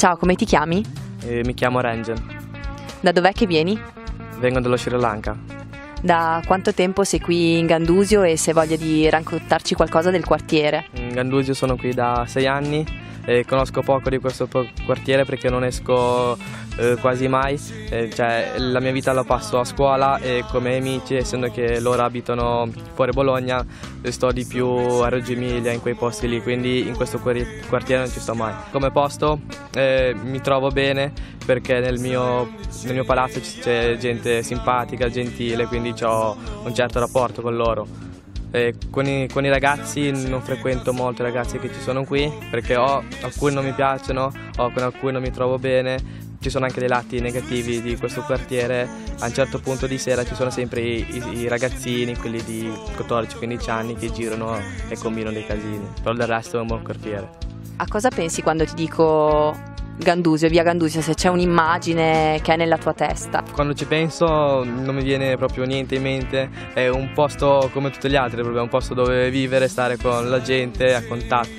Ciao, come ti chiami? Eh, mi chiamo Ranjan, Da dov'è che vieni? vengo dallo Sri Lanka. Da quanto tempo sei qui in Gandusio e se hai voglia di raccontarci qualcosa del quartiere? In Gandusio sono qui da sei anni e conosco poco di questo quartiere perché non esco eh, quasi mai. Eh, cioè, la mia vita la passo a scuola e come amici, essendo che loro abitano fuori Bologna, eh, sto di più a Reggio Emilia, in quei posti lì, quindi in questo quartiere non ci sto mai. Come posto eh, mi trovo bene perché nel mio, nel mio palazzo c'è gente simpatica, gentile, quindi ho un certo rapporto con loro. Eh, con, i, con i ragazzi non frequento molto i ragazzi che ci sono qui perché o alcuni non mi piacciono o con alcuni non mi trovo bene. Ci sono anche dei lati negativi di questo quartiere. A un certo punto di sera ci sono sempre i, i- i ragazzini, quelli di 14-15 anni, che girano e combinano dei casini. Però del resto è un buon quartiere. A cosa pensi quando ti dico Gandusio, via Gandusio, se c'è un'immagine che è nella tua testa? Quando ci penso non mi viene proprio niente in mente, è un posto come tutti gli altri, proprio un posto dove vivere, stare con la gente a contatto,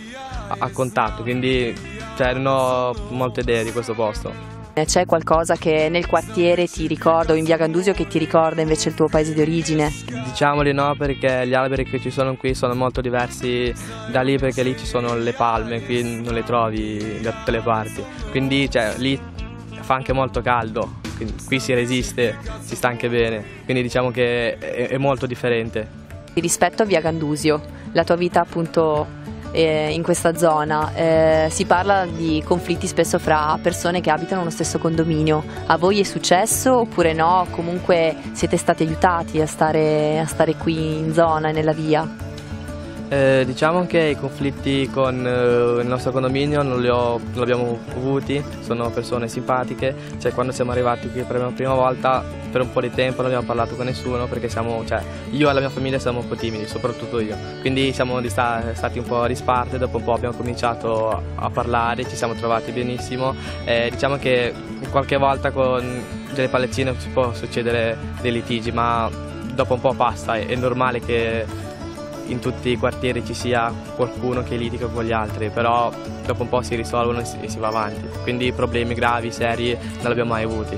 a contatto, quindi cioè, non ho molte idee di questo posto. Eh, C'è qualcosa che nel quartiere ti ricorda o in via Gandusio che ti ricorda invece il tuo paese di origine? Diciamoli no perché gli alberi che ci sono qui sono molto diversi da lì perché lì ci sono le palme, qui non le trovi da tutte le parti, quindi cioè, lì fa anche molto caldo, qui si resiste, si sta anche bene, quindi diciamo che è- è molto differente. Rispetto a via Gandusio, la tua vita appunto eh, in questa zona, eh, si parla di conflitti spesso fra persone che abitano nello stesso condominio. A voi è successo oppure no? Comunque siete stati aiutati a stare, a stare qui in zona e nella via? Eh, diciamo che i conflitti con eh, il nostro condominio non li, ho- non li abbiamo avuti, sono persone simpatiche, cioè quando siamo arrivati qui per la prima volta per un po' di tempo non abbiamo parlato con nessuno perché siamo, cioè, io e la mia famiglia siamo un po' timidi, soprattutto io, quindi siamo stati un po' a disparte, dopo un po' abbiamo cominciato a, parlare, ci siamo trovati benissimo, Eh, diciamo che qualche volta con delle pallettine ci può succedere dei litigi, ma dopo un po' basta, è- è normale che in tutti i quartieri ci sia qualcuno che litiga con gli altri, però dopo un po' si risolvono e si, va avanti. Quindi problemi gravi, seri, non li abbiamo mai avuti.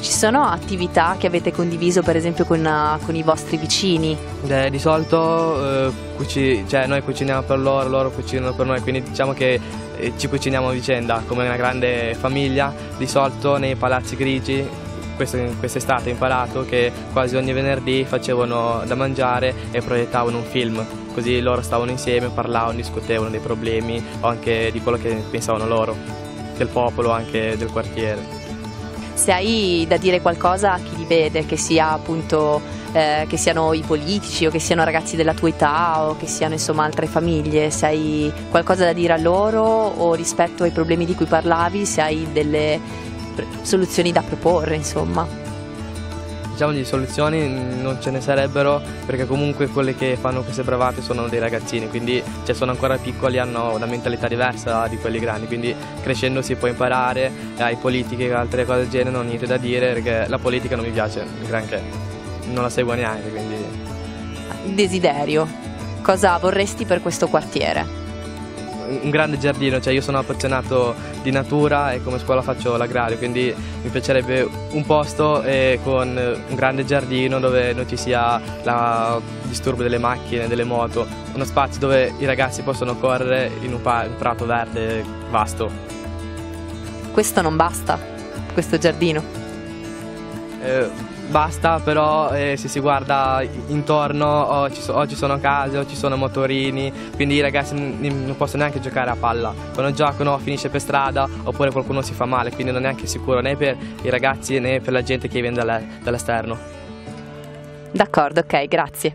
Ci sono attività che avete condiviso per esempio con, con i vostri vicini? Eh, di solito eh, cuci- cioè, noi cuciniamo per loro, loro cucinano per noi, quindi diciamo che eh, ci cuciniamo a vicenda come una grande famiglia. Di solito nei palazzi grigi, quest'estate ho imparato che quasi ogni venerdì facevano da mangiare e proiettavano un film. Così loro stavano insieme, parlavano, discutevano dei problemi o anche di quello che pensavano loro, del popolo, anche del quartiere. Se hai da dire qualcosa a chi li vede, che sia appunto eh, che siano i politici o che siano ragazzi della tua età o che siano insomma altre famiglie, se hai qualcosa da dire a loro o rispetto ai problemi di cui parlavi, se hai delle soluzioni da proporre, insomma. Diciamo di soluzioni non ce ne sarebbero perché comunque quelle che fanno queste bravate sono dei ragazzini, quindi cioè, sono ancora piccoli, hanno una mentalità diversa di quelli grandi, quindi crescendo si può imparare, e ai politici e altre cose del genere non ho niente da dire perché la politica non mi piace granché, non la seguo neanche, quindi desiderio, cosa vorresti per questo quartiere? Un grande giardino, cioè io sono appassionato di natura e come scuola faccio l'agrario, quindi mi piacerebbe un posto eh, con un grande giardino dove non ci sia la disturbo delle macchine, delle moto, uno spazio dove i ragazzi possono correre in un, un prato verde vasto. Questo non basta, questo giardino. Eh, basta, però eh, se si guarda intorno o ci, so- o ci sono case o ci sono motorini, quindi i ragazzi non possono neanche giocare a palla. Quando giocano finisce per strada oppure qualcuno si fa male, quindi non è neanche sicuro né per i ragazzi né per la gente che viene dalle- dall'esterno. D'accordo, ok, grazie.